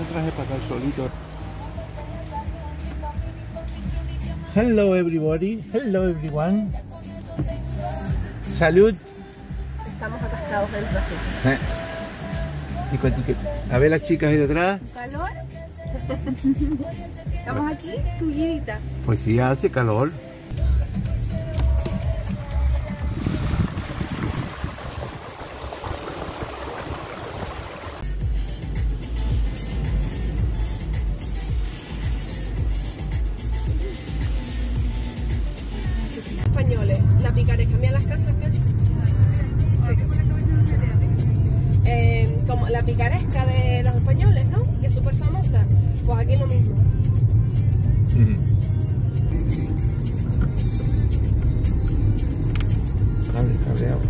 te traje para estar solito. Hello everybody, hello everyone. Salud. Estamos atascados en el tráfico. Eh. Tico, tico. A ver las chicas ahí detrás. ¿Calor? Estamos aquí, tullidita. Pues sí, hace calor. Españoles, la picaresca, mira las casas hay. Eh, como la picaresca de los españoles, ¿no? Que es súper famosa. Pues aquí lo mismo. Vale, cabreado.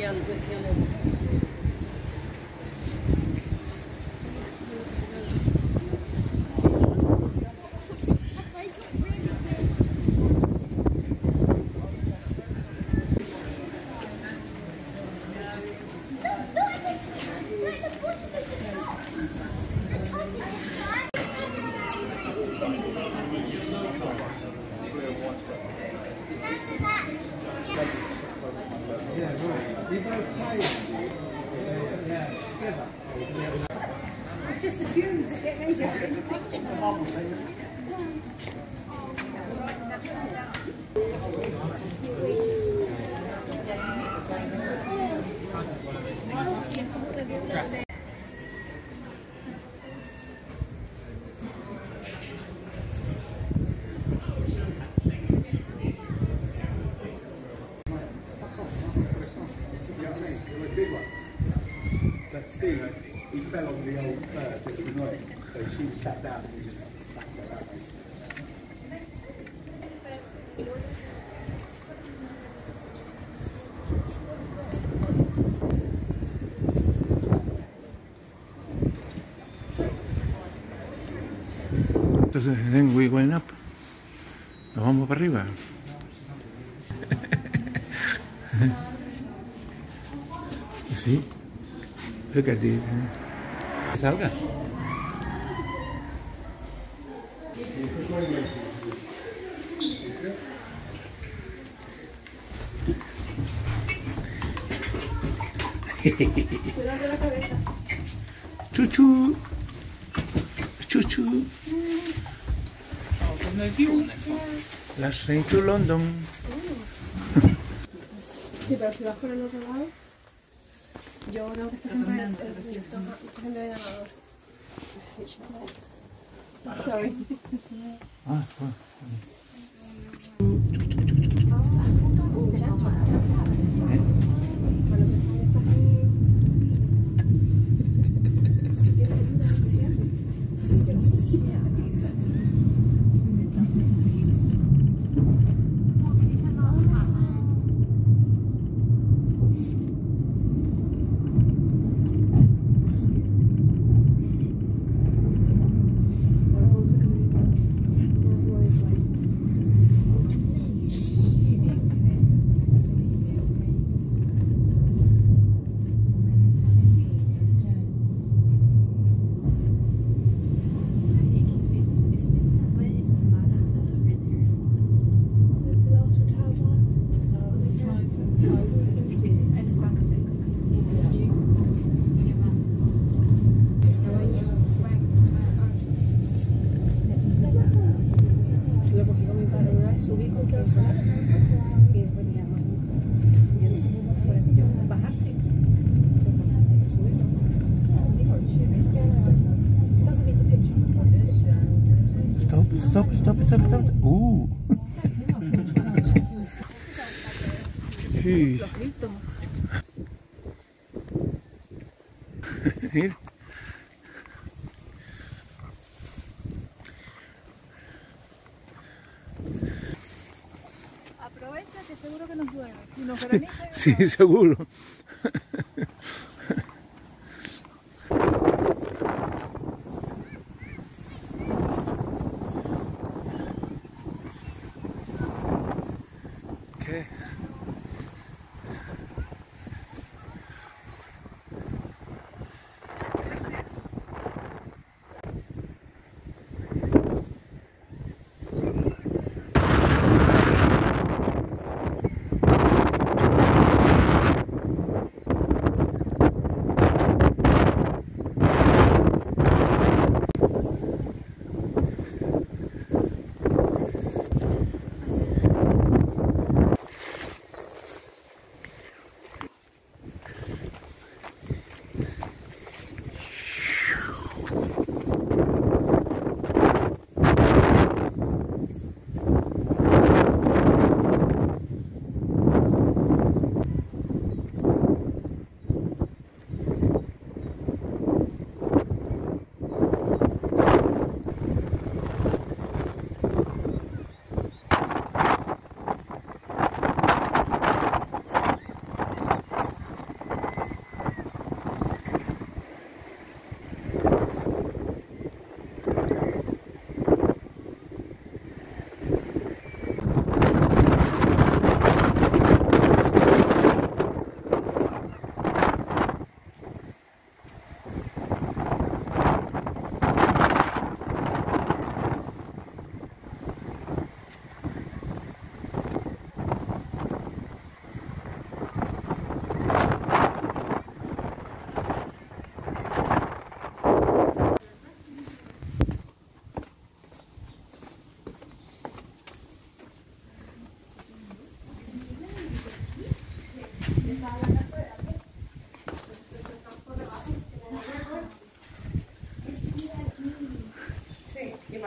这样子这是这样的 just a fumes that get me going. Fell on the old bird was annoying. So she was sat down and he just her out. Entonces, then we went up. Nos vamos para arriba. Sí. Look at this. Salga. Cuidado la cabeza. Chuchu. Chuchu. Las train to London. Sí, pero si vas por el otro lado, yo no que estar siempre el, el, el, el ganador. Sorry. Ah, bueno. Bueno, que son estas ahí. Ahora vamos a caminar. Vamos a ir por ahí. Stop, stop, stop, stop. Uh. Sí. Mira. Aprovecha que seguro que nos llueve. Y nos graniza. Sí, seguro.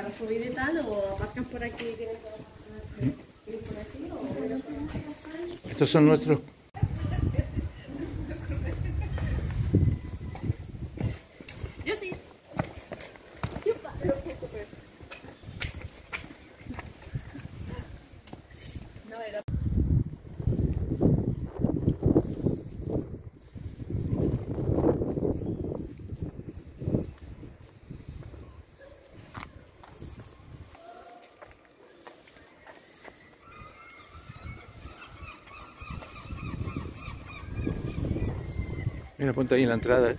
para subir y tal, o aparcan por aquí tienen por aquí, o... Estos son nuestros. Mira, ponte ahí en la entrada. ¿eh?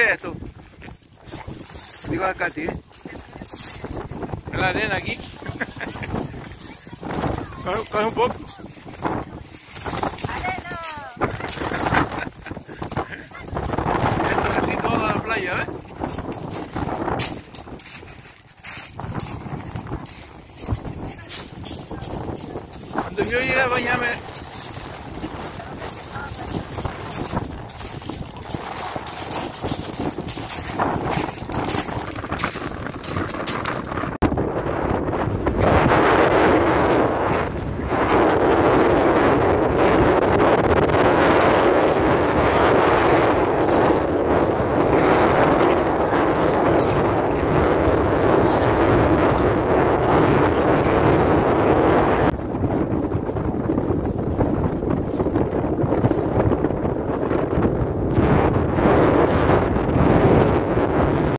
es esto? Digo acá, ¿eh? La arena aquí. Coge un poco. ¡Arena! Esto es así toda la playa, ¿ves? ¿eh? Cuando yo llegué a bañarme